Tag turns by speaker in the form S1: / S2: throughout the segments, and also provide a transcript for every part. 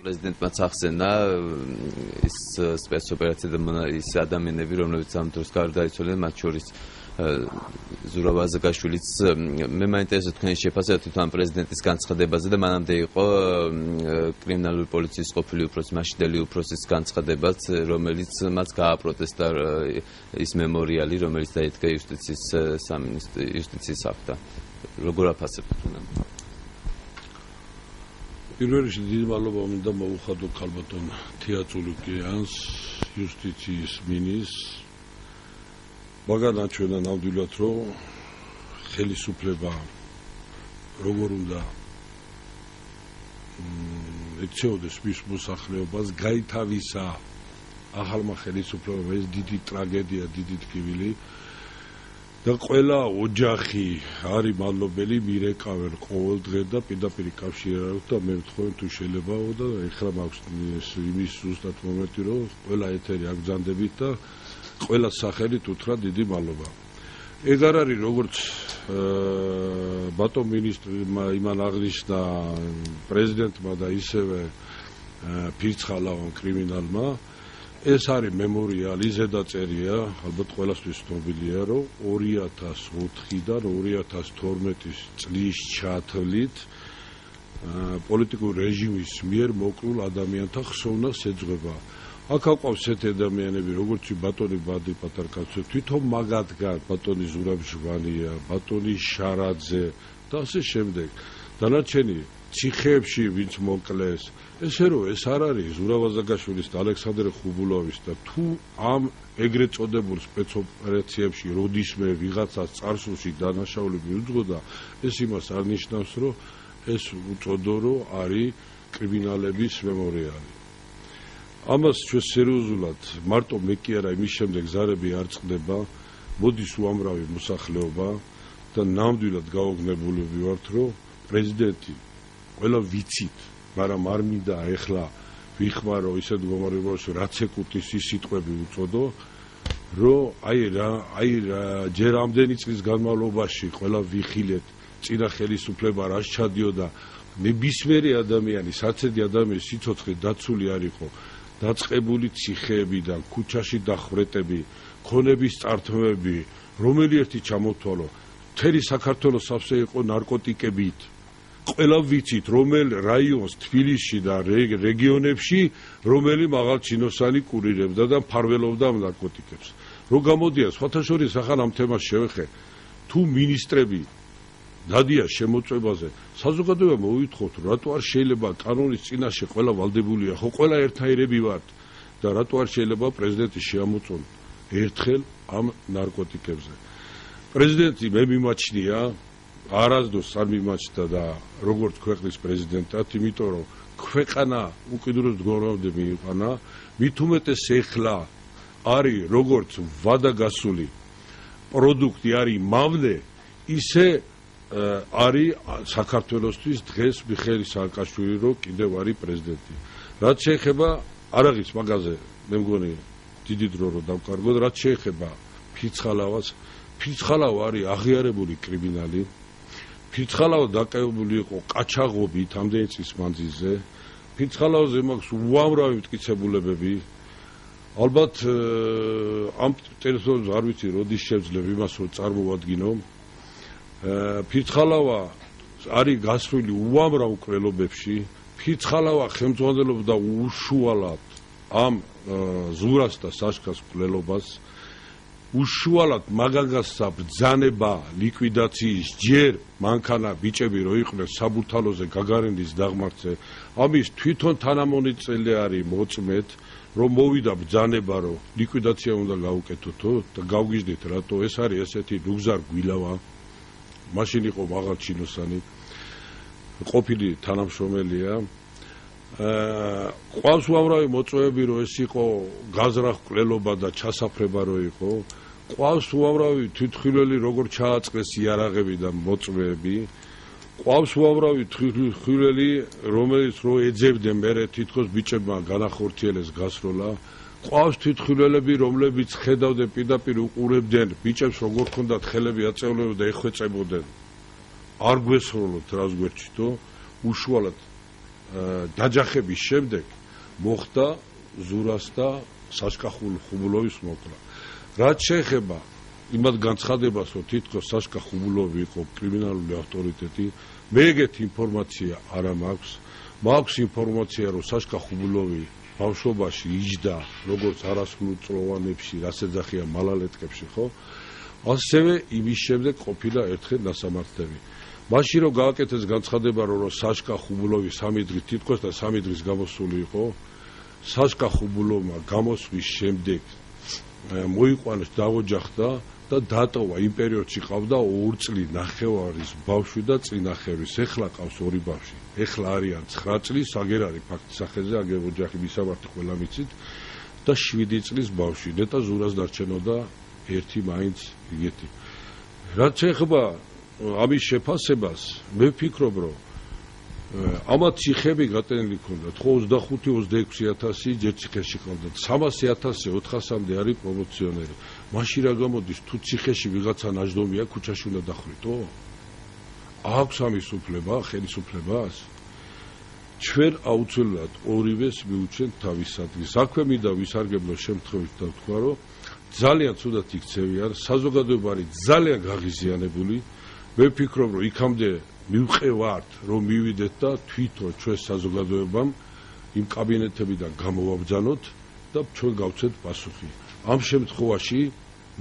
S1: პრეზიდენტმა ახსენა ის სპეცოპერაცია და ის ადამიანები, რომლებიც ამ დროს გარდაიცვალნენ, მათ შორის ზურაბ აზაგაშვილიც მე მაინტერესებს თქვენი შეფასება თვითონ პრეზიდენტის განცხადებაზე და მანამდე იყო კრიმინალური პოლიციის ყოფილი უფროსი მაშიდელი უფროსის განცხადებაც რომელიც მას გააპროტესტა ის მემორიალი რომელიც დაიდგა იუსტიციის სამინისტრო იუსტიციის საფთა როგორ აფასებთ? თქვენ
S2: პირველ რიგში დიდი მადლობა მინდა მოუხადო ქალბატონ თეატრულიკიანს იუსტიციის მინისტრს მაგანა ჩვენა ნამდვილად რომ ხელისუფლება როგორ უნდა ექცეოდეს მის მოსახლეობას გაითავისა ახალმა ხელისუფლებამ ეს დიდი ტრაგედია დიდი ტკივილი და ყველა ოჯახი არის მადლობელი მირეკავენ ყოველ დღე და პირდაპირ კავშირებთ და მე ვთხოვენ თუ შეიძლებაო და ეხლა მაქვს იმის ზუსტად მომენტი რომ ყველა ეთერი აგზანდებით და ყველა სახელით უთხრა დიდი მადლობა. ეგ არ არის როგორც ბატონ მინისტრმა იმან აღნიშნა პრეზიდენტმა და ისევე ფირცხალავან კრიმინალმა ეს არის მემორიალი ზედაწერია ალბათ ყველასთვის ცნობილია რომ 2004-დან 2012 წლის ჩათვლით პოლიტიკურ რეჟიმის მიერ მოკლულ ადამიანთა ხსოვნას ეძღვება. აქ აყვავს ერთ ადამიანები როგორც ბატონი ბადი პატარკაცო თვითონ მაგადგან ბატონი ზურაბჟვანია ბატონი შარაძე და ასე შემდეგ. დანარჩენი ციხეებში ვინც მოკლეს. ესე რომ ეს არ არის ზურავაზაგაშვილის და ალექსანდრე ხუბულოვის და თუ ამ ეგრეთ წოდებულ სპეცოპერაციებში როდისმე ვიღაცას წარსულში დანაშაული მიუძღოდა ეს იმას არ ნიშნავს რომ ეს უწოდო რომ არის კრიმინალების მემორიალი. ამას ჩვენ სერიოზულად მარტო მე კი არა იმის შემდეგ ზარები არ წყდება მოდის უამრავი მოსახლეობა და ნამდვილად გაოგნებულები ვართ რომ პრეზიდენტი ყველა ვიცით მაგრამ არ მინდა ეხლა ვიხმარო ისეთ მდგომარეობაში რაც ეკუთის ის სიტყვები უწოდო რომ აი რა აი რა ჯერ ამდენი წლის განმავლობაში ყველა ვიხილეთ წინა ხელისუფლება რას ჩადიოდა. მე ბისმერი ადამიანი საცედი ადამიანის სიცოცხლე დაცული არ იყო. დაწყებული ციხეებიდან ქუჩაში დახრეტები, ქონების წართმევები, რომელი ერთი ჩამოთვალო, თერი საქართველოს სავსე იყო ნარკოტიკებით. ყველა ვიცით, რომელ რაიონს თბილისში და რეგიონებში რომელი მაღალჩინოსანი კურირებდა და ფარველობდა ნარკოტიკებს. რო გამოდია, სხვათა შორის ახალ ამ თემას შევეხე, თუ ministrები დადია შემოწმებაზე საზოგადოება მოვითხოვთ რატო არ შეიძლება კანონის წინაშე ყველა ვალდებულია ხო ყველა ერთაირები ვართ და რატო არ შეიძლება პრეზიდენტი შეამოწონ ერთხელ ამ ნარკოტიკებზე? პრეზიდენტი მე მიმაჩნია არასდროს არ მიმაჩნდა და როგორც ქვეყნის პრეზიდენტად იმიტომ რომ ქვეყანა უკიდურეს მდგომარეობამდე მიიყვანა მით უმეტეს ეხლა არის როგორც ვადაგასული პროდუქტი არის მავნე ისე არის საქართველოსთვის დღეს მიხეილ სააკაშვილი რო კიდევ არის პრეზიდენტი. რაც შეეხება არაღის მაგაზე მე მგონი დიდი დრო რო დავკარგოთ, რაც შეეხება ფიცხალავას, ფიცხალავ არის აღიარებული კრიმინალი. ფიცხალავ დაკავებული იყო ყაჩაღობით ამდენი წლის მანძილზე. ფიცხალავზე მაქვს უამრავი მტკიცებულებები. ალბათ ამ ტელეფონზე არ ვიცი როდის შევძლებ იმას რომ წარმოვადგინო. ფიცხალავა არის გასვლილი უამრავ კრელობებში ფიცხალავა ხელმძღვანელობდა უშუალად ამ ზურას და საშკას კრელობას უშუალად მაგაგასა ბძანება ლიკვიდაციის ჯერ მანქანა ბიჭები რო იყვნენ საბურთალოზე გაგარინის დაღმართზე ამის თვითონ თანამონიწილე არის მოწმეთ რომ მოვიდა ბძანება რომ ლიკვიდაცია უნდა გაუკეთოთო და გავგიჟდეთ რატო? ეს არის ესეთი რუგზარ გვილავა მაშინ იყო მაღალ ჩინოსანი ყოფილი თანამშრომელია ყავს უამრავი მოწვევები რომ ეს იყო გაზრახ კვლელობა და ჩასაფრება რო იყო. ყავს უამრავი თვითხილველი როგორ ჩააწყეს იარაღები და მოწვევები. ყავს უამრავი თვითხილველი რომელიც რო ეძებდნენ მე თითქოს ბიჭებმა განახორციელეს გასროლა. ყავს თვითხილველები, რომლებიც ხედავდნენ პირდაპირ უყურებდნენ ბიჭებს როგორ ქონდათ ხელები აწეულებდნენ და ეხვეწებოდნენ. არ გვესროლოთ რას გვერჩითო, უშუალოდ დაჯახების შემდეგ მოხდა ზურას და საშკახულ ხუბულოვის მოკლა. რაც შეეხება იმად განცხადებას, რომ თითქოს საშკა ხუბულოვი იყო კრიმინალური ავტორიტეტი, მე ეგეთ ინფორმაცია არ მაქვს. მაქვს ინფორმაცია, რომ საშკა ხუბულოვი ბავშვობაში იჯდა როგორც არასრულ წლოვანებში, რაც ეძახიან მალალეთკებში, ხო? ასევე იმის შემდეგ ყოფილა ერთხელ დასამართლები. მაშინ რომ გააკეთეს განცხადება რომ საშკა ხუბულოვი სამი დღის თითქოს და სამი დღის გამოსული იყო საშკა ხუბულოვმა გამოსვლის შემდეგ მოიყვანეს დაოჯახდა და დატოვა იმ პერიოდში ყავდა 2 წლი ნახევარის ბავშვი და წინახევრის ეხლა ყავს ორი ბავშვი. ეხლა არიან 9 წლის აგერ არის ფაქტი სახელზე აგერ ოჯახი მისამართი ყველა მიცით. და 7 წლის ბავშვი ნეტა ზურას დარჩენოდა ერთი მაინც იგეთი. რაც ეხება ამის შეფასებას მე ვფიქრობ რომ ამათ ციხები გატენილი ქონდათ ხო 25-26000 ჯერ ციხეში ყავდათ 300000-ზე 400-მდე არის პრომოციონერი. მაშინ რა გამოდის? თუ ციხეში ვიღაცა ნაჯდომია ქუჩაში უნდა დახრიტო აქვს ამის უფლება ხელისუფლებას ჩვენ აუცილებლად ორივეს მიუჩენთ თავის ადგილს აქვე მინდა ვისარგებლო შემთხვევით და ვთქვა რომ ძალიან ცუდად იქცევიან საზოგადოება არის ძალიან გაღიზიანებული მე ვფიქრობ რომ იქამდე მივყევართ რომ მივიდეთ და თვითონ ჩვენ საზოგადოებამ იმ კაბინეტებიდან გამოვაბძანოთ და ჩვენ გავცეთ პასუხი. ამ შემთხვევაში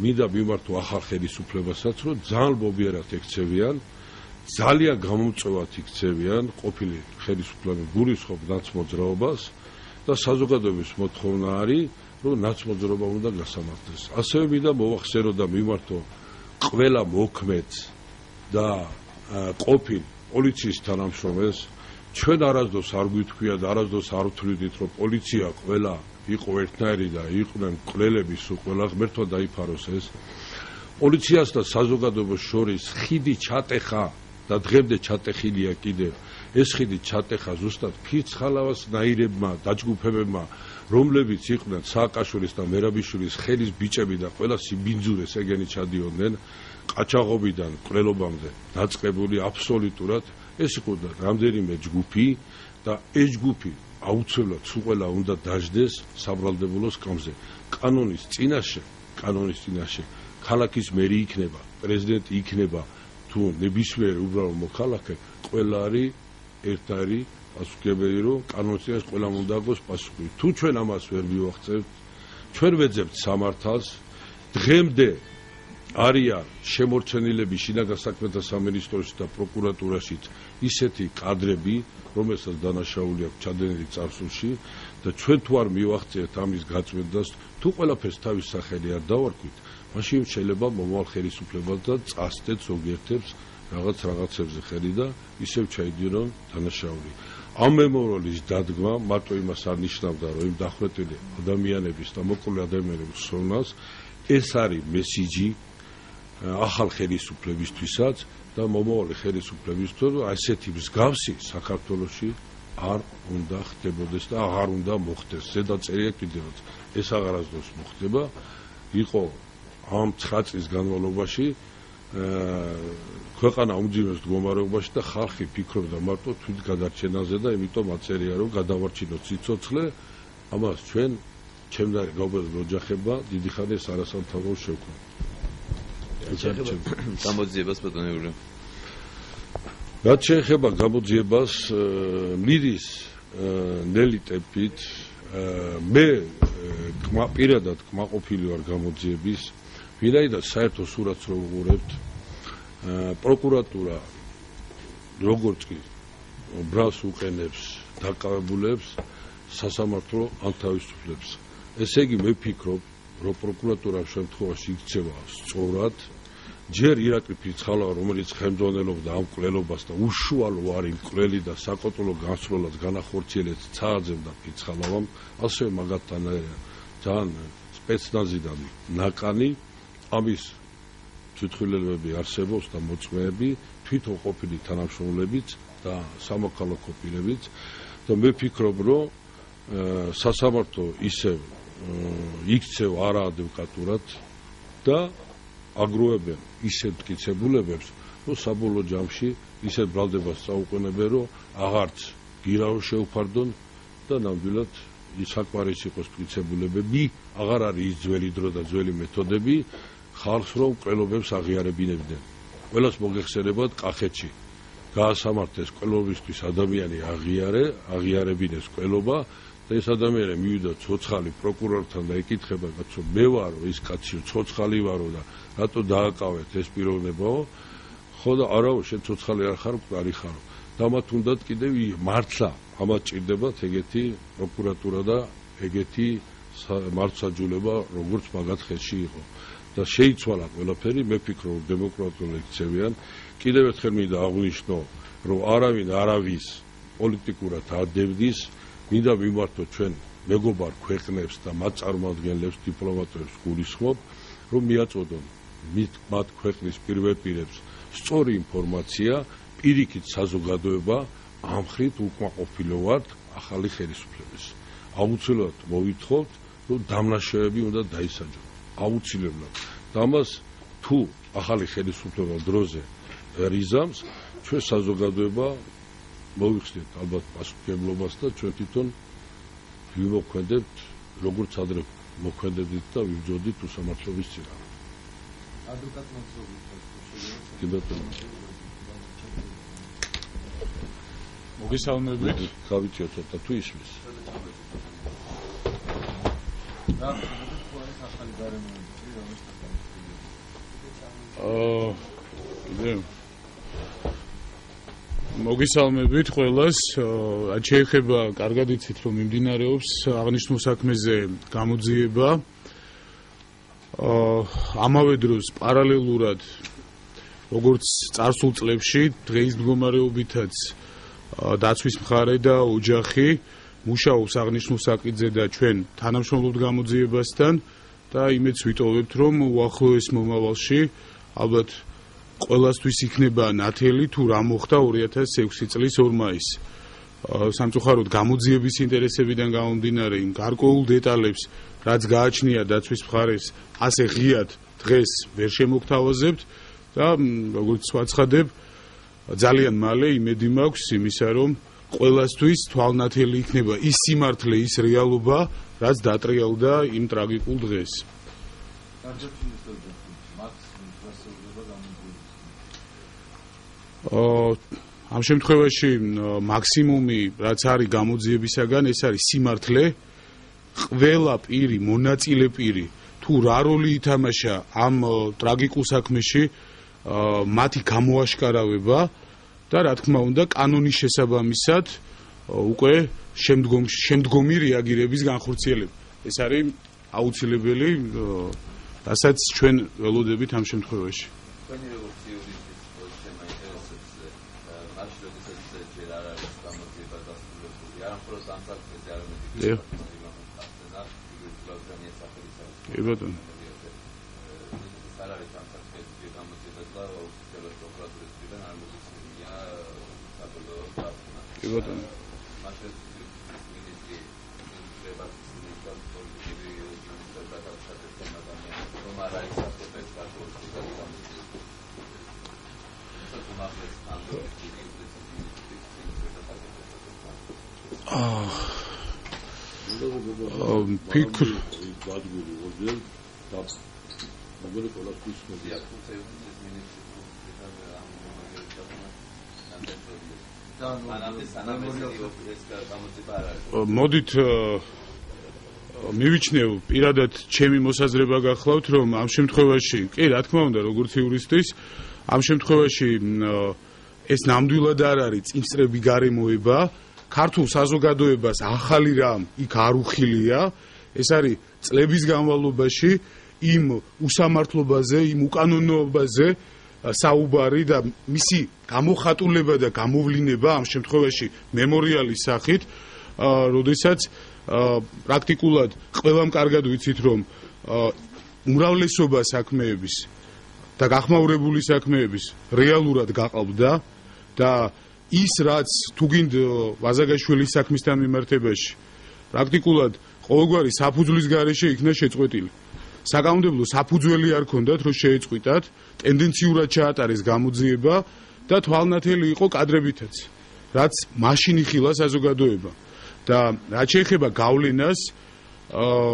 S2: მინდა მიმართო ახალ ხელისუფლებასაც რომ ძალიან მობიერად ექცევიან ძალიან გამომწვევად იქცევიან ყოფილი ხელისუფლების გულისხმობ ნაცმოძრაობას და საზოგადოების მოთხოვნა არის რომ ნაცმოძრაობა უნდა გასამართლდეს ასევე მინდა მოვახსენო და მიმართო ყველა მოქმედს და ყოფილ პოლიციის თანამშრომელს ჩვენ არასდროს არ გვითქვია და არასდროს არ ვთვლიდით რომ პოლიცია ყველა იყო ერთნაირი და იყვნენ კვლელები სულ ყველა ღმერთო დაიფაროს ეს. პოლიციას და საზოგადოებას შორის ხიდი ჩატეხა და დღემდე ჩატეხილია კიდევ. ეს ხიდი ჩატეხა ზუსტად ფირცხალავას ნაირებმა დაჯგუფებებმა რომლებიც იყვნენ სააკაშვილის და მერაბიშვილის ხელის ბიჭები და ყველა სიბინძურეს ეგენი ჩადიოდნენ ყაჩაღობიდან კრელობამდე დაწყებული აბსოლუტურად ეს იყო რამდენიმე ჯგუფი და ეს ჯგუფი აუცილებლად სულ ყველა უნდა დაждდეს საბრალდებულოს კამზე კანონის წინაშე კანონის წინაშე ქალაქის მერი იქნება პრეზიდენტი იქნება თუ ნებისმიერი უბრალო მოქალაქე ყველა არის ერთარი პასუხებელი რომ კანონის წინაშე ყველა უნდა გოს პასუხი. თუ ჩვენ ამას ვერ მივახცევთ ჩვენ ვეძებთ სამართალს დღემდე არიან შემორჩენილები შინაგან საქმეთა სამინისტროში და პროკურატურაშიც ისეთი კადრები, რომელსაც დანაშაული აქვს ჩადენილი წარსულში და ჩვენ თუ არ მივახციეთ ამის გაწმენდას, თუ ყველაფერს თავის სახელი არ დავარქვით, მაშინ შეიძლება მომავალ ხელისუფლებასთან წასდეთ ზოგიერთებს რაღაც რაღაცებზე ხელი და ისევ ჩაიდიონ დანაშაული. ამ მემორიალის დადგმა მარტო იმას არ ნიშნავდა, რომ იმ დახვეტილი ადამიანების და მოკლე ადამიანების სონას ეს არის მესიჯი ახალ ხელისუფლებისთვისაც და მომავალი ხელისუფლებისთვის რომ ასეთი მსგავსი საქართველოსში არ უნდა ხდებოდეს და აღარ უნდა მოხდეს. ზედა წერია კიდევაც ეს აღარასდროს მოხდება. იყო ამ 9 წლის განმავლობაში ქვეყანა უმძიმეს მდგომარეობაში და ხალხი ფიქრობდა მარტო თვით გადარჩენაზე და იმიტომ აწერია რომ გადავარჩინოთ სიცოცხლე. ამას ჩვენ ჩემდარი გაუბედო ოჯახება დიდი ხანია არასამთავრობო შეკვეთა.
S1: გამოძიებას ბატონებული.
S2: რაც შეეხება გამოძიებას მიდის ნელი ტემპით მე კმა პირადად კმაყოფილი ვარ გამოძიების. ვინაიდან საერთო სურათს რო ვუყურებთ პროკურატურა როგორც კი ბრალს უყენებს დაკავებულებს სასამართლო ანთავისუფლებს ესე იგი მე ვფიქრობ რომ პროკურატურა შემთხვევაში იქცევა სწორად ჯერ ირაკლი ფიცხალავა რომელიც ხელმძღვანელობდა ამ კვლელობას და უშუალო არის კვლელი და საკონტროლო განსროლად განახორციელებს ცააძემ და ფიცხალავამ ასევე მაგათთან ძალიან სპეცნაზიდან ნაკანი ამის თვითხილელებები არსებობს და მოწმეები თვითონ ყოფილი თანამშრომლებიც და სამოქალაქო პირებიც და მე ვფიქრობ რომ სასამართლო ისევ იქცევ არაადეკვატურად და აგროებენ ისეთ მტკიცებულებებს, რომ საბოლოო ჯამში ისეთ ბრალდებას წაუყენებენ, რომ აღარც გირაო შეუფარდონ და ნამდვილად ის საკმარის იყოს პრინციპულებები, აღარ არის ის ძველი დრო და ძველი მეთოდები ხალხს რომ ყელობებს აღიარებინებდნენ. ყველას მოგეხსენებათ კახეთში გაასამართეს ყელობისთვის ადამიანი აღიარე, აღიარებინეს ყელობა ეს ადამიანი მივიდა ცოცხალი პროკურორთან და ეკითხება, კაცო, მე ვარო ის კაცი, ცოცხალი ვარო და რატო დააკავეთ ეს პიროვნებაო? ხო და არაო, შენ ცოცხალი არ ხარ, მკვდარი ხარო. და მათ უნდათ კიდევ მართლა ამათ ჭირდებათ ეგეთი პროკურატურა და ეგეთი მართლმსაჯულება, როგორც მაგათ ხელში იყო. და შეიცვალა ყველაფერი, მე ფიქრობ, დემოკრატიული ექცევიან. კიდევ ერთხელ მინდა აღვნიშნო, რომ არავინ არავის პოლიტიკურად ადებდის, მინდა მიმართო ჩვენ მეგობარ ქვეყნებს და მათ წარმოადგენლებს დიპლომატებს გულისხმობ, რომ მიაწოდონ მით მათ ქვეყნის პირველპირებს სწორი ინფორმაცია, პირიქით საზოგადოება ამხრივ უკმაყოფილო ვართ ახალი ხელისუფლების. აუცილებლად მოვითხოვთ, რომ დამნაშავეები უნდა დაისაჯონ. აუცილებლად. და ამას თუ ახალი ხელისუფლება დროზე რიზამს, ჩვენ საზოგადოება მოიხსნით ალბათ პასუხისმგებლობას და ჩვენ თვითონ ვიმოქმედებთ როგორც ადრე მოქმედებდით და ვიბრძოდით უსამართლობის წინააღმდეგ. ადვოკატ მოძრაობის კი ბატონო.
S3: მოგესალმებით.
S2: გავიწიო ცოტა თუ ისმის.
S3: რა აა მოგესალმებით ყველას. რაც შეეხება, კარგად იცით, რომ მიმდინარეობს აღნიშნულ საქმეზე გამოძიება. ამავე დროს პარალელურად როგორც წარსულ წლებში დღეის მდგომარეობითაც დაცვის მხარე და ოჯახი მუშაობს აღნიშნულ საკითხზე და ჩვენ თანამშრომლობთ გამოძიებასთან და იმედს ვიტოვებთ, რომ უახლოეს მომავალში ალბათ ყველასთვის იქნება ნათელი თუ რა მოხდა 2006 წლის 2 მაისს. სამწუხაროდ გამოძიების ინტერესებიდან გამომდინარე იმ გარკვეულ დეტალებს, რაც გააჩნია დაცვის მხარეს, ასე ღიად დღეს ვერ შემოგთავაზებთ და როგორც ვაცხადებ, ძალიან მალე იმედი მაქვს იმისა, რომ ყველასთვის თვალნათელი იქნება ის სიმართლე, ის რეალობა, რაც დატრიალდა იმ ტრაგიკულ დღეს. ამ შემთხვევაში მაქსიმუმი რაც არის გამოძიებისაგან ეს არის სიმართლე ყველა პირი მონაწილე პირი თუ რა როლი ითამაშა ამ ტრაგიკულ საქმეში მათი გამოაშკარავება და რა თქმა უნდა კანონის შესაბამისად უკვე შემდგომ შემდგომი რეაგირების განხორციელება. ეს არის აუცილებელი, რასაც ჩვენ ველოდებით ამ შემთხვევაში. თქვენი როგორც იურისტი თემა ინტერესებს მაშინ როდესაც ჯერ არ არის გამოძიება დასრულებული, არ მხოლოდ ამ საკითხზე არ მეტი. კი ბატონო. კი ბატონო. აა ფიქრ დადგული ორდერ და მოგონი კოლასტის მოდია მოდით მივიჩნევ პირადად ჩემი მოსაზრება გახლავთ რომ ამ შემთხვევაში კი რა თქმა უნდა როგორც იურისტის ამ შემთხვევაში ეს ნამდვილად არ არის წინსწრები გარემოება. ქართულ საზოგადოებას ახალი რამ იქ არ უხილია. ეს არის წლების განმავლობაში იმ უსამართლობაზე იმ უკანონოობაზე საუბარი და მისი გამოხატულება და გამოვლინება ამ შემთხვევაში მემორიალის სახით, როდესაც პრაქტიკულად ყველამ კარგად ვიცით, რომ უმრავლესობა საქმეების და გახმაურებული საქმეების რეალურად გაყავდა და ის რაც თუ გინდ ვაზაგაშვილის საქმისთან მიმართებაში პრაქტიკულად ყოველგვარი საფუძვლის გარეშე იქნა შეწყვეტილი. საკანონმდებლო საფუძველი არ ქონდათ რომ შეეწყვიტათ, ტენდენციურად ჩაატარეს გამოძიება და თვალნათელი იყო კადრებითაც. რაც მაშინ იხილა საზოგადოება და რაც შეეხება გავლენას აა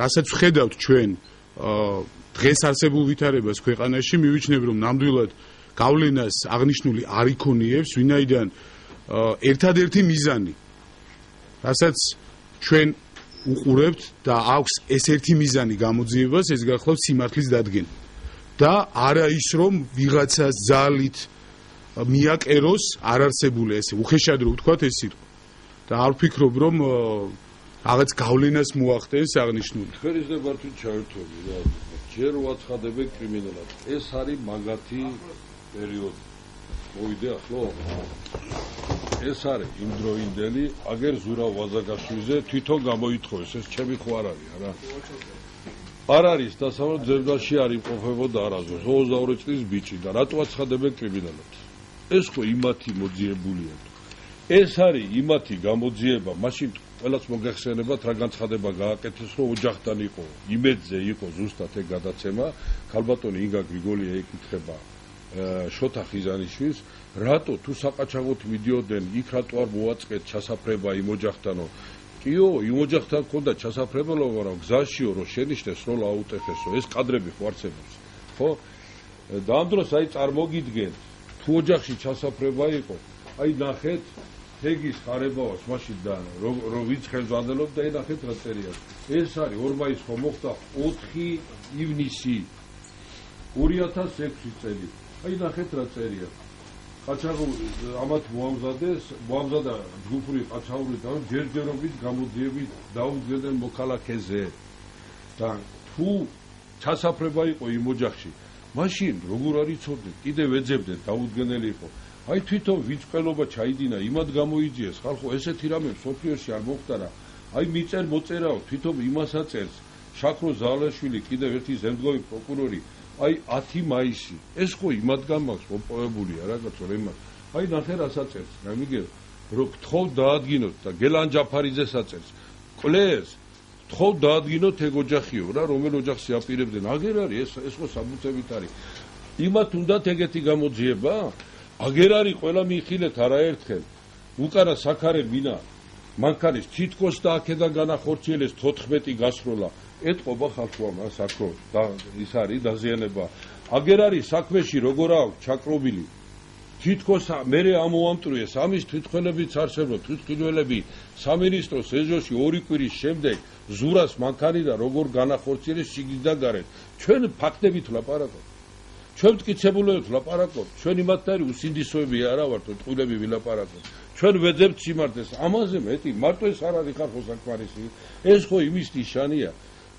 S3: რასაც ვხედავთ ჩვენ აა დღეს არსებულ ვითარებას ქვეყანაში მივიჩნევ რომ ნამდვილად გავლენას აღნიშნული არ იქონიებს ვინაიდან ერთადერთი მიზანი რასაც ჩვენ უყურებთ და აქვს ეს ერთი მიზანი გამოძიებას ეს გახლავთ სიმართლის დადგენა და არა ის რომ ვიღაცა ზალით მიაკეროს არარსებული ესე უხეშად რო ვთქვათ ეს იყო და არ ვფიქრობ რომ რაღაც გავლენას მოახდენს აღნიშნული.
S2: ხელისდება თუ ჩაერთვები რა. ჯერ უაცხადებენ კრიმინალად. ეს არის მაგათი პერიოდი. მოვიდე ახლა. ეს არის იმ დროინდელი აგერ ზურა ვაზაგაშვილზე თვითონ გამოითხოვეს. ეს ჩემი ხო არ არის არა? არ არის დასავლეთ ზერბაში არ იმყოფებოდა არაზოს 22 წლის ბიჭი და რატო აცხადებენ კრიმინალად? ეს ხო იმათი მოძიებულია ეს არის იმათი გამოძიება მაშინ ყველას მოგეხსენებათ რა განცხადება გააკეთეს რომ ოჯახთან იყო იმედზე იყო ზუსტად ეგ გადაცემა. ქალბატონი ინგა გრიგოლია ეკითხება შოთა ხიზანიშვილს რატო თუ საყაჩაღოთ მიდიოდნენ იქ რატო არ მოაწყეთ ჩასაფრება იმ ოჯახთანო? კიო იმ ოჯახთან ქონდა ჩასაფრება მაგრამ გზაშიო რომ შენიშნეს რომ აუტეხესო. ეს კადრები ხო არცებობს ხო? და ამ დროს აი წარმოგიდგენ თუ ოჯახში ჩასაფრება იყო აი ნახეთ თეგის ხარებავს მაშინ და რომ ვიცხელს ვანდელობ და ნახეთ რა წერია ეს არის ორმაის ხო მოხდა 4 ივნისი. 2006 წელი. აი ნახეთ რა წერია ყაჩაღური ამათ მოამზადეს მოამზადა ჯგუფური ყაჩაღური და ჯერჯერობით გამოძიებით დაუძგდნენ მოქალაქეზე. და თუ ჩასაფრება იყო იმ ოჯახში მაშინ როგორ არის ცოდეთ კიდევ ეძებდნენ დაუძგნელი იყო აი თვითონ ვიწყელობა ჩაიდინა იმად გამოიძიეს. ხალხო ესეთი რამე სოფლიოში არ მოხდა რა აი მიწერ მოწერაო თვითონ იმას აწერს. შაქრო ზალაშვილი კიდევ ერთი ზემდგომი პროკურორი. აი 10 მაისი. ეს ხო იმადგან მაქვს მოპოვებულია რაღაცა რომ იმას. აი ნახე რასაც რა მიგე რო გთხოვ დაადგინოთ და გელან ჯაფარიძეს აწერს. კლეს გთხოვ დაადგინოთ ეგ ოჯახიო რა რომელ ოჯახს აპირებდნენ აგერ არის ეს ეს ხო საბუთებით არის. იმათ უნდათ ეგეთი გამოძიება აგერ არის ყველა მიხილეთ არაერთხელ. უკარა საქარე მინა. მანქანის თითქოს და აქედან განახორციელეს 14 გასროლა. ეთყობა ხალხო ამას აქო. და ის არის დაზიანება. აგერ არის საქმეში როგორ აქვს ჩაკრობილი? თითქოს მე ამოამტრიეს ამის თვითხელებით არსებობ თვითხილველები სამინისტროს ეჟოში ორი კვირის შემდეგ ზურას მანქანი და როგორ განახორციელეს სიგიზდა გარეთ. ჩვენ ფაქტებით ვლაპარაკობ ჩვენ მტკიცებულებებს ვლაპარაკობ ჩვენ იმათარი უსინდისოები არა ვართ ტყულები ვილაპარაკობ. ჩვენ ვეძებთ სიმართლეს. ამაზე მეტი მარტო ეს არ არის ხალხო საკმარისი ეს ხო იმის ნიშანია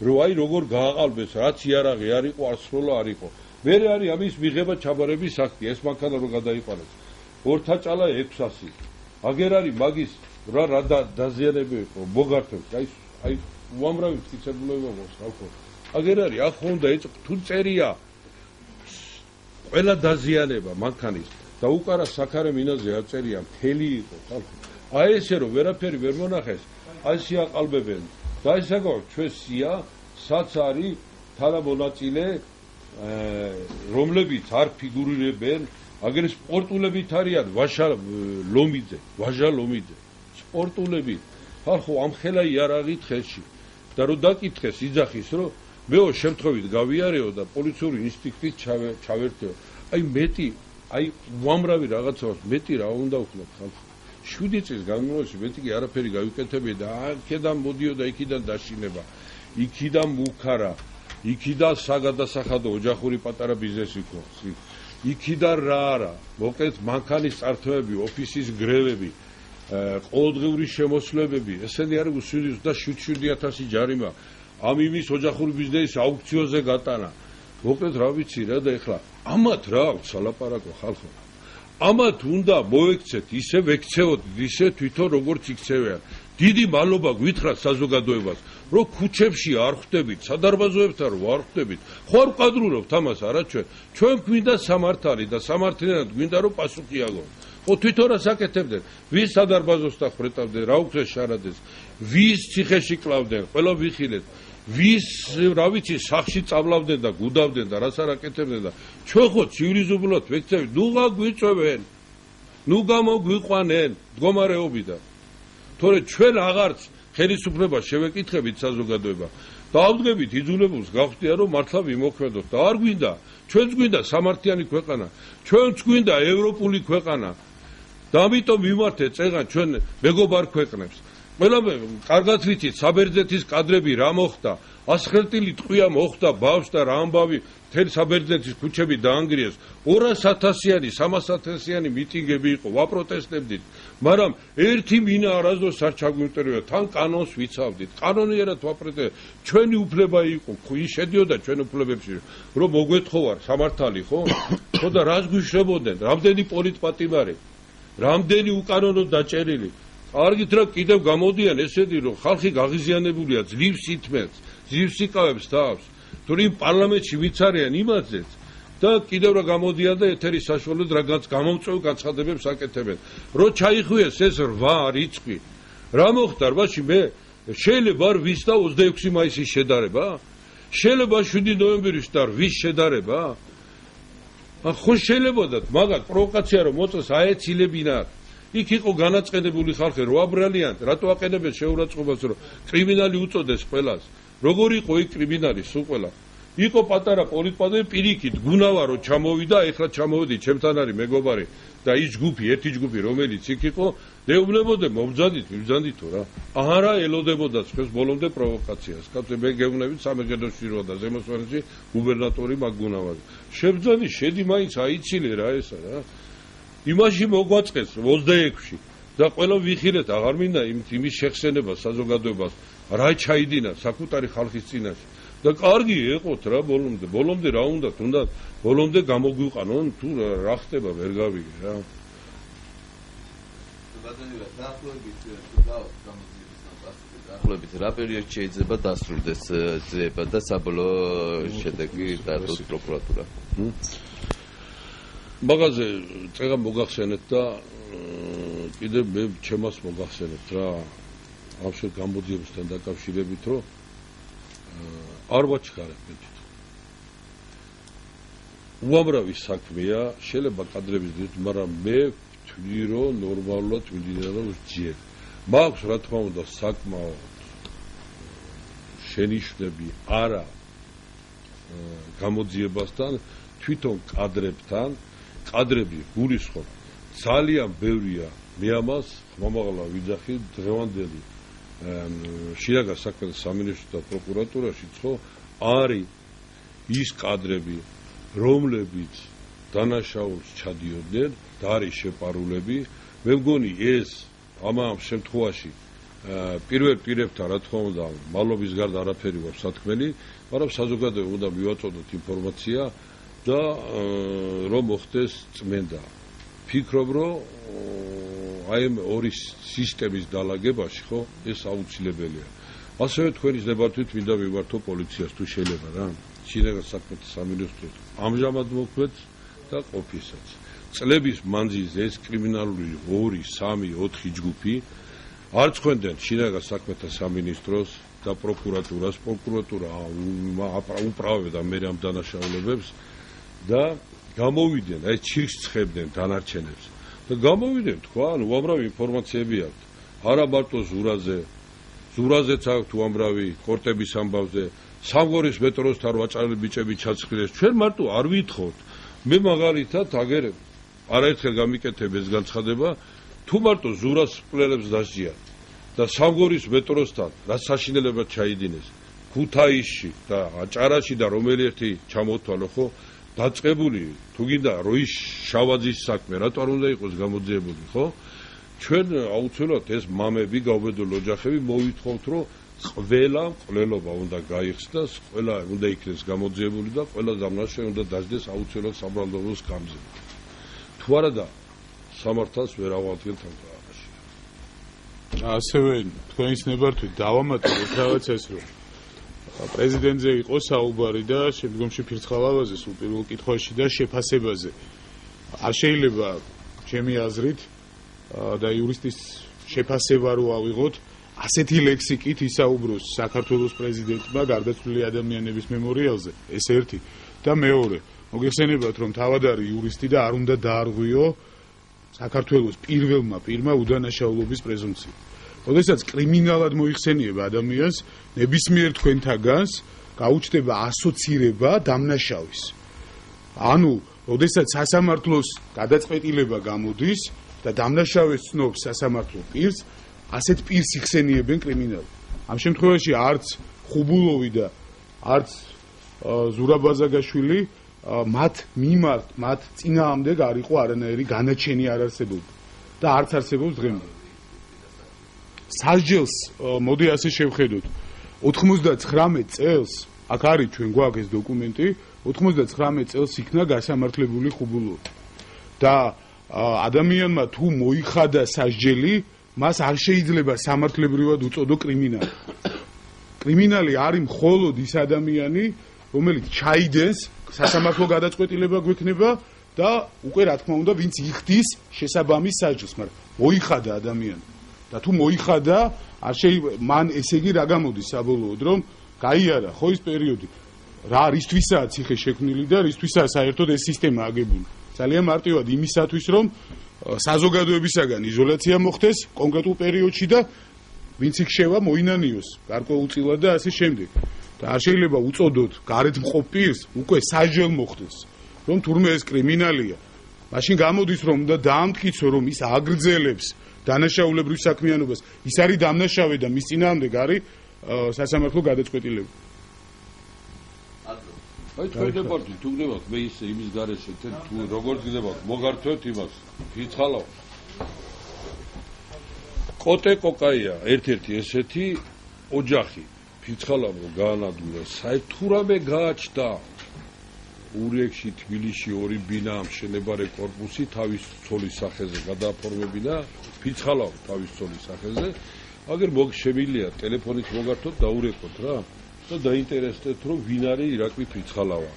S2: რომ აი როგორ გააყალბეს რაც იარაღი არ იყო არსროლა არ იყო. მე არის ამის მიღება ჩაბარების აქტი ეს მანქანა რო გადაიყარეს ორთაჭალა 600 აგერ არის მაგის რა რა დაზიანები იყო მოგართებს აი აი უამრავი მტკიცებულება მოხს ხალხო აგერ არის ახ უნდა ეწ თუ წერია ყველა დაზიანება მანქანის და უკარა საქარე მინაზე აწერია მთელი იყო ხალხო. აი ესე რომ ვერაფერი ვერ მონახეს აი შეაყალბებენ და ისე გქონდა ჩვენ სია საც არის თანამონაწილე რომლებიც არ ფიგურირებენ აგერ სპორტულებით არიან ვაშა ლომიძე ვაჟა ლომიძე. სპორტულები ხალხო ამ ხელა იარაღით ხელში და რო დაკითხეს იძახის რომ მეო შემთხვევით გავიარეო და პოლიციური ინსტინქტით ჩავერთეო. აი მეტი აი უამრავი რაღაცას მეტი რა უნდა ვქნათ ხალხო. 7 წლის განმავლობაში მეტი კი არაფერი გავიკეთებია და აქედან მოდიოდა იქიდან დაშინება. იქიდან მუქარა. იქიდან საგადასახადო ოჯახური პატარა ბიზნესი ქონს იქიდან რა არა. მოკლედ მანქანის წართოები ოფისის გრევები ყოველდღიური შემოსვლებები ესენი არის უსვიდის და 7-7000 ჯარიმა ამ იმის ოჯახური ბიზნესის აუქციონზე გატანა. მოკლედ რა ვიცი რა და ეხლა ამათ რა აქვს სალაპარაკო ხალხო. ამათ უნდა მოექცეთ ისე ვექცეოთ ისე თვითონ როგორც იქცევიან. დიდი მადლობა გვითხრათ საზოგადოებას რომ ქუჩებში არ ხვდებით სადარბაზოებთან რო არ ხვდებით. ხო არ ყადრულობთ ამას არა ჩვენ. ჩვენ გვინდა სამართალი და სამართლიანად გვინდა რომ პასუხი აგონ. ხო თვითონ რა საკეთებდნენ? ვის სადარბაზოს და ხრეტავდნენ რა უქრეს შარადეს? ვის ციხეში კლავდნენ? ყველა ვიხილეთ ვის რა ვიცი სახში წავლავდნენ და გუდავდნენ და რას არ აკეთებდნენ და ჩვენ ხო ცივილიზებულად ვექცევით ნუ გაგვიწევენ ნუ გამოგვიყვანენ მდგომარეობიდან. თორე ჩვენ აღარც ხელისუფლებას შევეკითხებით საზოგადოება. დაავდგებით იძულებულს გავხდია რომ მართლა ვიმოქმედოთ და არ გვინდა ჩვენც გვინდა სამართლიანი ქვეყანა ჩვენც გვინდა ევროპული ქვეყანა და ამიტომ მიმართეთ წეგან ჩვენ მეგობარ ქვეყნებს ყველა კარგად ვიცით საბერძნეთის კადრები რა მოხდა? ასხელტილი ტყვია მოხდა ბავშვ და რა ამბავი? თელ საბერძნეთის ქუჩები დაანგრიეს. 200000-იანი 300000-იანი მიტინგები იყო ვაპროტესტებდით. მაგრამ ერთი მინა არასდროს არ ჩაგვიმტერია თან კანონს ვიცავდით. კანონიერად ვაპროტე ჩვენი უფლება იყო ხო ის შედიოდა ჩვენ უფლებებში რომ მოგვეთხოვარ სამართალი ხო? ხო და რას გვიშრებოდნენ? რამდენი პოლიტპატიმარი? რამდენი უკანონო დაჭერილი კარგით რა კიდევ გამოდიან ესეთი რომ ხალხი გაღიზიანებულია ძლივს ითმელს ძლივს იკავებს თავს თორემ პარლამენტში ვიცარიან იმაზეც და კიდევ რა გამოდიან და ეთერის საშუალოდ რაღაც გამომწვევ განცხადებებს აკეთებენ. რო ჩაიხვიეს ეს 8 რიცხვი. რა მოხდა რბაში მე შეიძლება ვის და 26 მაისის შედარება? შეიძლება 7 ნოემბრის და ვის შედარება? ხო შეიძლება მაგათ პროვოკაცია რომ მოწეს აეცილებინათ. იქ იყო განაწყენებული ხალხი რო აბრალიან, რატო აყენებენ შეურაცხყოფას რომ კრიმინალი უწოდეს ყველას? როგორი იყო იქ კრიმინალი სულ ყველა? იყო პატარა პოლიტპატიმარი პირიქით გუნავა რომ ჩამოვიდა ეხლა ჩამოვიდი ჩემთან არის მეგობარი და ის ჯგუფი ერთი ჯგუფი რომელიც იქ იყო მეუბნებოდე მომძადით მიმძანდითო რა არა ელოდებოდა ჩვენს ბოლომდე პროვოკაციას კაცო მე გეუბნებით სამეგედოში რო და ზემოსვანეთში გუბერნატორი მაგუნავა შებძანი შედი მაინც აიცილე რა ესა რა იმაში მოგვაწყეს 26-ში და ყველა ვიხილეთ აღარ მინდა იმის შეხსენება საზოგადოებას რა ჩაიდინა საკუთარი ხალხის წინაშე და კარგი ეყოთ რა ბოლომდე ბოლომდე რა უნდა თუნდა ბოლომდე გამოგვიყანონ თუ რა ხდება ვერ გავიგე რა
S1: დაახლოებით რა პერიოდ შეიძლება დასრულდეს ძება და საბოლოო შედეგი დადოს პროკურატურა
S2: მაგაზე წეგა მოგახსენეთ და კიდე მე ჩემას მოგახსენეთ რა ამ შე გამოძიებასთან დაკავშირებით რომ არ ვაჩქარებ მე თვითონ. უამრავი საქმეა, შეიძლება კადრების დიდ, მაგრამ მე ვთვლი რომ ნორმალურად ვიდინა რომ ვჯერ. მაქვს რა თქმა უნდა საკმაო შენიშნები არა გამოძიებასთან თვითონ კადრებთან კადრები გულისხმობ. ძალიან ბევრია. მე ამას მომაღლა ვიძახი დღევანდელი შინაგან საქმეთა სამინისტრო და პროკურატურაში ხო? არის ის კადრები რომლებიც დანაშაულს ჩადიოდნენ და არის შეპარულები. მე მგონი ეს ამამ შემთხვევაში პირველ პირებთან რა თქმა უნდა მალობის გარდა არაფერი ვარ სათქმელი მაგრამ საზოგადოება უნდა მივაწოდოთ ინფორმაცია და რომ მოხდეს წმენდა. ფიქრობ, რომ აი ამ ორი სისტემის დაალაგებაში ხო ეს აუცილებელია. ასევე თქვენი ზნებართვით მინდა მივართო პოლიციას თუ შეიძლება რა. შინაგან საქმეთა სამინისტროს ამჟამად მოქმედ და ყოფისაც. წლების მანძილზე ეს კრიმინალური 2, 3, 4 ჯგუფი არ წვენდნენ შინაგან საქმეთა სამინისტროს და პროკურატურას, პროკურატურა უправდა მე ამ დანაშაულებებს და გამოვიდნენ აი ჩირს ცხებდნენ დანარჩენებს. და გამოვიდნენ თქვა ანუ უამრავი ინფორმაციები აქვს არა მარტო ზურაზე ზურაზეც აქვს უამრავი კორტების ამბავზე. სამგორის მეტროსთან ვაჭრელი ბიჭები ჩაცხილეს ჩვენ მარტო არ ვითხოვთ. მე მაგალითად აგერ არაერთხელ გამიკეთებ ეს განცხადება თუ მარტო ზურას პლერებს დასჯიან და სამგორის მეტროსთან რა საშინელებად ჩაიდინეს ქუთაისში და აჭარაში და რომელი ერთი ჩამოთვალო ხო დაწყებული თუ გინდა როის შავაძის საქმე რატო არ უნდა იყოს გამოძიებული ხო? ჩვენ აუცილებლად ეს მამები გავბედო ოჯახები მოვითხოვთ რომ ყველა ყლელობა უნდა გაიხსნას ყველა უნდა იქნეს გამოძიებული და ყველა დამნაშავე უნდა დაждდეს აუცილებლად საბრალდობოს გამზე. თუ არა და სამართალს ვერ ავადგენთ ამ ქვეყანაში
S3: ასევე თქვენს ნებართვით დავამატოთ რაღაცას რომ პრეზიდენტზე იყო საუბარი და შემდგომში ფირცხალავაზე სულ პირველ კითხვაში და შეფასებაზე. არ შეიძლება ჩემი აზრით და იურისტის შეფასება რო ავიღოთ, ასეთი ლექსიკით ისაუბროს საქართველოს პრეზიდენტმა გარდაცვლილი ადამიანების მემორიალზე. ეს ერთი და მეორე. მოგეხსენებათ რომ თავად არის იურისტი და არ უნდა დაარღვიო საქართველოს პირველმა პირმა უდანაშაულობის პრეზუმცია. როდესაც კრიმინალად მოიხსენიება ადამიანს, ნებისმიერ თქვენთაგანს გაუჩნდება ასოცირება დამნაშავის. ანუ, როდესაც სასამართლოს გადაწყვეტილება გამოდის და დამნაშავეს ცნობს სასამართლო პირს, ასეთ პირს იხსენიებენ კრიმინალად. ამ შემთხვევაში არც ხუბულოვი და არც ზურაბაზაგაშვილი მათ მიმართ, მათ წინააღმდეგ არ იყო არანაირი განაჩენი არ არსებობდა და არც არსებობს დღემდე. სასჯელს მოდი ასე შევხედოთ. 99 წელს, აქ არის ჩვენ გვაქვს ეს დოკუმენტი, 99 წელს იქნა გასამართლებული ხუბულო. და ადამიანმა თუ მოიხადა სასჯელი, მას არ შეიძლება სამართლებრივად უწოდო კრიმინალი. კრიმინალი არის მხოლოდ ის ადამიანი, რომელიც ჩაიდენს სასამართლო გადაწყვეტილება გვექნება და უკვე რა თქმა უნდა ვინც იხდის შესაბამის საჯოს, მაგრამ მოიხადა ადამიანი. და თუ მოიხადა, არ შეიძლება მან ესე იგი რა გამოდის საბოლოოდ, რომ გაიარა ხო ის პერიოდი რა რისთვისაა ციხე შექმნილი და რისთვისაა საერთოდ ეს სისტემა აგებული. ძალიან მარტივად იმისათვის, რომ საზოგადოებისაგან იზოლაცია მოხდეს კონკრეტულ პერიოდში და ვინც იქ შევა მოინანიოს გარკვეულწილად და ასე შემდეგ. და არ შეიძლება უწოდოთ გარეთ მყოფ პირს უკვე საჯელ მოხდეს რომ თურმე ეს კრიმინალია მაშინ გამოდის რომ და დაამტკიცო რომ ის აგრძელებს დანაშაულებრივ საქმიანობას. ის არის დამნაშავე და მის წინააღმდეგ არის სასამართლო გადაწყვეტილება.
S2: აი თქვენ დეპორტი თუ გნებავთ მე ისე იმის გარეშე თუ როგორ გნებავთ მოგართვეთ იმას. ფიცხალო კოტე კოკაია ერთ-ერთი ესეთი ოჯახი. ფიცხალავო გაანადგურა. საერთურამე გააჩდა ურიექში თბილისში ორი ბინა ამშენებარე корпуსი თავის ცოლის სახეზე გადააფორმებინა. ფიცხალავ თავის ცოლის სახეზე. აგერ მოგშემილია ტელეფონით მოგართოთ დაურეკოთ რა. და დაინტერესდეთ რომ ვინ არის ირაკლი ფიცხალავა.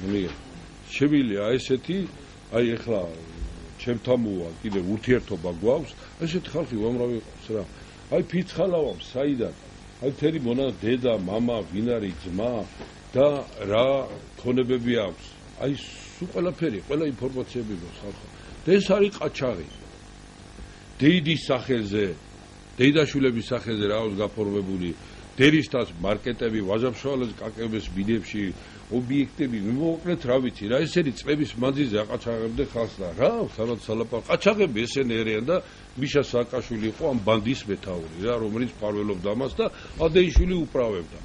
S2: მგონია. შემილია ესეთი აი ეხლა ჩემთანმოა კიდე ურთიერთობა გვაქვს. ესეთ ხალხი უამრავი ყავს რა. აი ფიცხალავამ საიდან? აი თერი მონა დედა мама ვინ არის ძმა? და რა ქონებები აქვს. აი სულ ყველაფერი, ყველა ინფორმაციები გვაქვს ხალხო. და ეს არის ყაჩაღი. დეიდის სახელზე, დეიდაშვილების სახელზე რაოს გაფორმებული დერიშტას მარკეტები, ვაზაფშალეს კაკების ბინებში ობიექტები მიმოაკლეთ, რა ვიცი, რა ესენი წლების მანძილზე აყაჩაღებდნენ ხალხს და რა, სადაც ალაპარაკ. ყაჩაღები ესენი ერიან და მიშა სააკაშვილი იყო ამ ბანდის მეთაური რა, რომელიც ფარველობდა მას და ადეიშვილი უправებდა.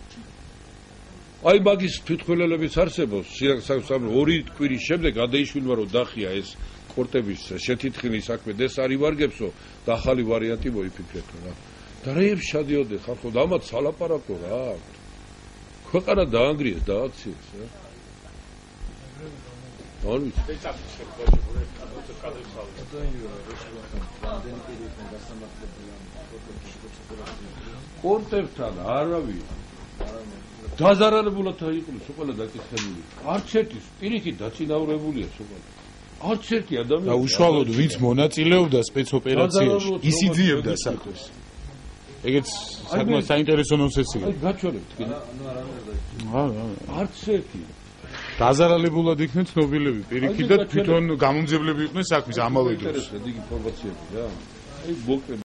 S2: აი მაგის თვითქველელებიც არსებობს, სიახსავსამ ორი კვირის შემდეგ ადეიშვილმა რო დახია ეს კორტების შეთითხილის საქმე და ეს არის ვარგებსო და ახალი ვარიანტი მოიფიქრეთო რა. და რეებს შადიოდე ხალხო და ამათ სალაპარაკო რა. ქვეყანა დაანგრიეს დააციეს რა. არ ვიცი. კორტებთან არავის დაზარალებულად აიყროს უყოლა დაკითხებული. არც ერთი პირიქით დაწინაურებულია უყოლა. არც ერთი ადამიანი
S3: და უშუალოდ ვინც მონაწილეობდა სპეცოპერაციაში, ის იძიებდა საქმეს. ეგეც საკმაოდ საინტერესო ნონსენსია.
S2: აი გაჩვენებთ კი.
S3: არა,
S2: არც ერთი.
S3: დაზარალებულად იქნენ ცნობილები, პირიქით და თვითონ გამომძებლები იყვნენ საქმის ამავე დროს.
S2: ეს დიდი ინფორმაციები რა. აი მოკლედ